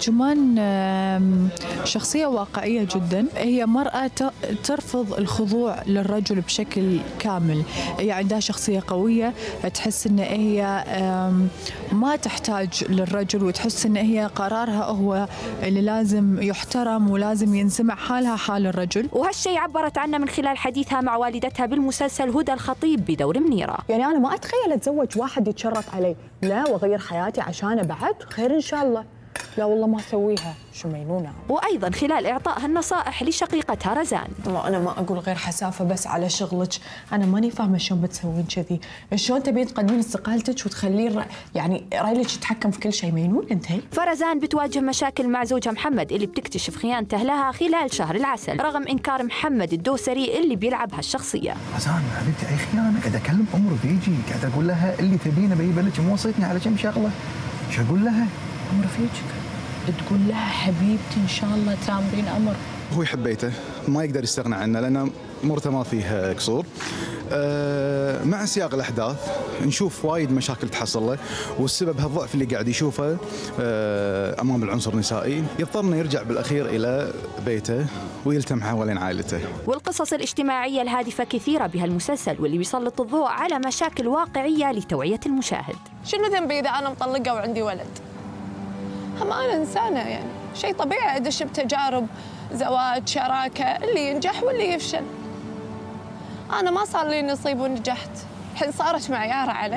جمان شخصية واقعية جدا. هي مرأة ترفض الخضوع للرجل بشكل كامل. هي عندها شخصية قوية تحس إن هي ما تحتاج للرجل وتحس إن هي قرارها هو اللي لازم يحترم ولازم ينسمع حالها حال الرجل. وهالشيء عبرت عنه من خلال حديثها مع والدتها بالمسلسل هدى الخطيب بدور منيرة. يعني أنا ما أتخيل أتزوج واحد يتشرط علي لا وأغير حياتي عشانه بعد خير إن شاء الله. لا والله ما أسويها. شو مينونة؟ وأيضا خلال إعطائها النصائح لشقيقتها رزان. والله أنا ما أقول غير حسافة بس على شغلك. أنا ماني فاهمة شلون بتسوين كذي. شلون تبين تقدمين استقالتك وتخلين ر- يعني رأيلك يتحكم في كل شيء. مينون أنت؟ فرزان بتواجه مشاكل مع زوجها محمد اللي بتكتشف خيانته لها خلال شهر العسل رغم إنكار محمد الدوسري اللي بيلعب هالشخصية حسان حبيبتي أي خيانة؟ قاعد أكلم ام رفيجي قاعد أقول لها اللي تبينه بيبلك مو وصيتني على كم شغلة. شو أقول لها؟ ام رفيجك تقول لها حبيبتي إن شاء الله تامرين أمر. هو يحب بيته ما يقدر يستغنى عنه لأن مرته ما فيه قصور. أه مع سياق الأحداث نشوف وايد مشاكل تحصل له والسبب هالضعف اللي قاعد يشوفه أه أمام العنصر النسائي. يضطر إنه يرجع بالأخير إلى بيته ويلتم حوالين عائلته. والقصص الاجتماعية الهادفة كثيرة بهالمسلسل واللي بيسلط الضوء على مشاكل واقعية لتوعية المشاهد. شنو ذنبي إذا أنا مطلقة وعندي ولد؟ هم أنا إنسانة يعني شيء طبيعي أدش بتجارب زواج شراكة اللي ينجح واللي يفشل. أنا ما صار لي نصيب ونجحت، الحين صارت معياره علي.